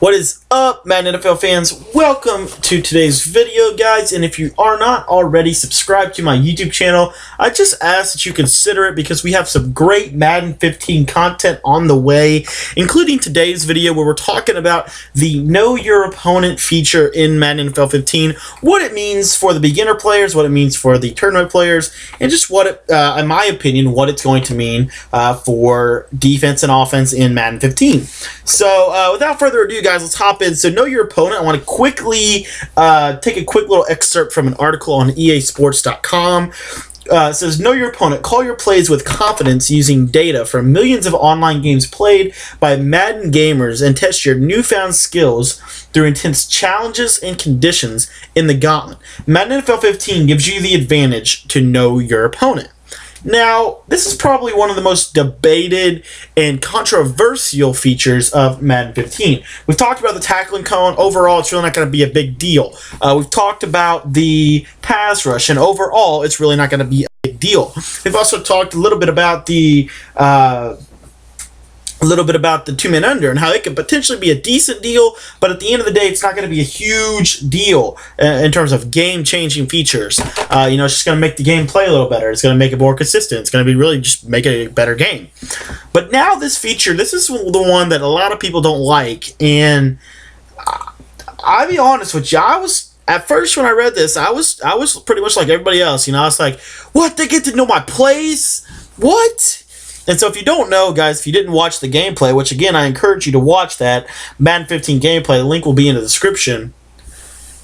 What is up, Madden NFL fans? Welcome to today's video, guys. And if you are not already subscribed to my YouTube channel, I just ask that you consider it because we have some great Madden 15 content on the way, including today's video where we're talking about the Know Your Opponent feature in Madden NFL 15, what it means for the beginner players, what it means for the tournament players, and just what, it, uh, in my opinion, what it's going to mean uh, for defense and offense in Madden 15. So, uh, without further ado, guys, let's hop in. So, know your opponent. I want to quickly uh, take a quick little excerpt from an article on EASports.com. Uh, says, Know your opponent. Call your plays with confidence using data from millions of online games played by Madden gamers and test your newfound skills through intense challenges and conditions in the gauntlet. Madden NFL 15 gives you the advantage to know your opponent. Now, this is probably one of the most debated and controversial features of Madden 15. We've talked about the tackling cone. Overall, it's really not going to be a big deal. Uh, we've talked about the pass rush, and overall, it's really not going to be a big deal. We've also talked a little bit about the uh, a little bit about the two men under and how it could potentially be a decent deal, but at the end of the day, it's not going to be a huge deal uh, in terms of game changing features. Uh, you know, it's just going to make the game play a little better. It's going to make it more consistent. It's going to be really just make it a better game. But now, this feature, this is the one that a lot of people don't like. And I'll be honest with you, I was. At first, when I read this, I was I was pretty much like everybody else. You know, I was like, "What? They get to know my plays? What?" And so if you don't know, guys, if you didn't watch the gameplay, which again, I encourage you to watch that Madden 15 gameplay, the link will be in the description.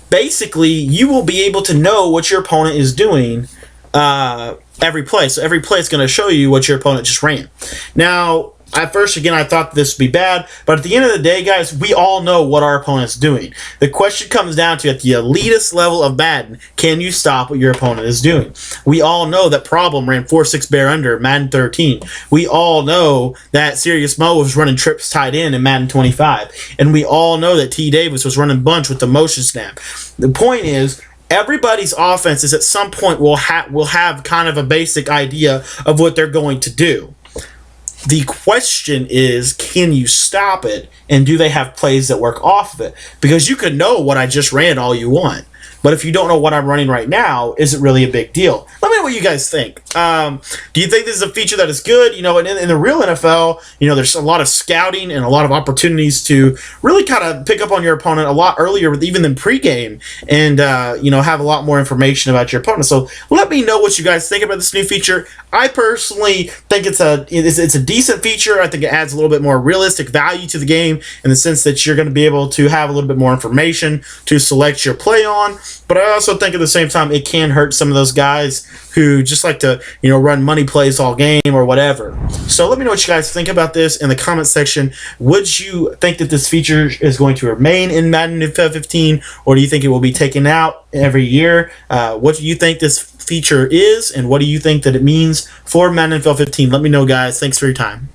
Basically, you will be able to know what your opponent is doing uh, every play. So every play is going to show you what your opponent just ran. Now, at first, again, I thought this would be bad, but at the end of the day, guys, we all know what our opponent's doing. The question comes down to at the elitist level of Madden, can you stop what your opponent is doing? We all know that Problem ran 4-6 bear under Madden 13. We all know that Serious Mo was running trips tied in in Madden 25. And we all know that T. Davis was running bunch with the motion snap. The point is, everybody's offenses at some point will, ha- will have kind of a basic idea of what they're going to do. The question is, can you stop it? And do they have plays that work off of it? Because you could know what I just ran all you want. But if you don't know what I'm running right now, is it really a big deal? Let me know what you guys think. Um, do you think this is a feature that is good? You know, in, in the real NFL, you know, there's a lot of scouting and a lot of opportunities to really kind of pick up on your opponent a lot earlier, even than pregame, and uh, you know, have a lot more information about your opponent. So let me know what you guys think about this new feature. I personally think it's a it's, it's a decent feature. I think it adds a little bit more realistic value to the game in the sense that you're going to be able to have a little bit more information to select your play on. But I also think at the same time it can hurt some of those guys who just like to, you know, run money plays all game or whatever. So let me know what you guys think about this in the comment section. Would you think that this feature is going to remain in Madden 15 or do you think it will be taken out every year? Uh, what do you think this feature is and what do you think that it means for Madden NFL 15? Let me know, guys. Thanks for your time.